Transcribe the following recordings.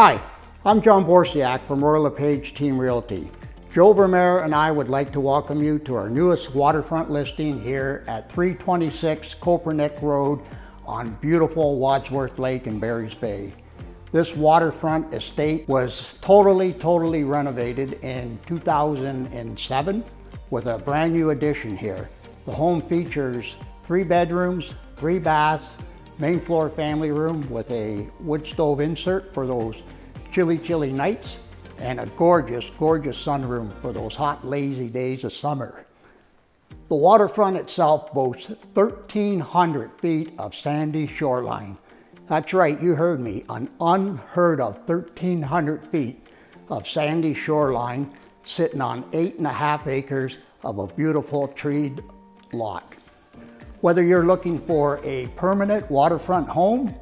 Hi, I'm John Borsiak from Royal LePage Team Realty. Joe Vermeer and I would like to welcome you to our newest waterfront listing here at 326 Kopernick Road on beautiful Wadsworth Lake in Barry's Bay. This waterfront estate was totally, totally renovated in 2007 with a brand new addition here. The home features three bedrooms, three baths, main floor family room with a wood stove insert for those chilly, chilly nights, and a gorgeous, gorgeous sunroom for those hot, lazy days of summer. The waterfront itself boasts 1,300 feet of sandy shoreline. That's right, you heard me, an unheard of 1,300 feet of sandy shoreline sitting on eight and a half acres of a beautiful treed lot. Whether you're looking for a permanent waterfront home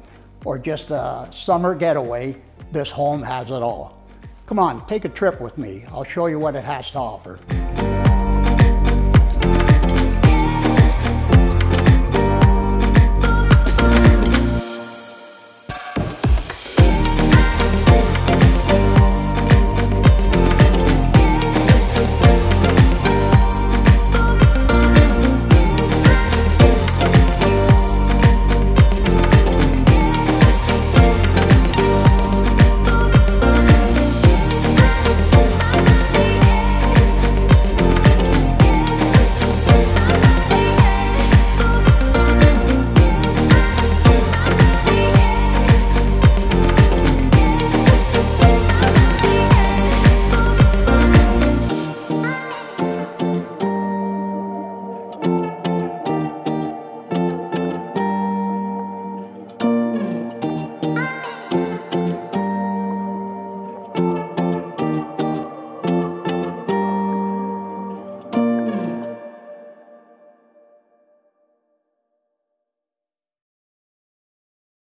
or just a summer getaway, this home has it all. Come on, take a trip with me. I'll show you what it has to offer.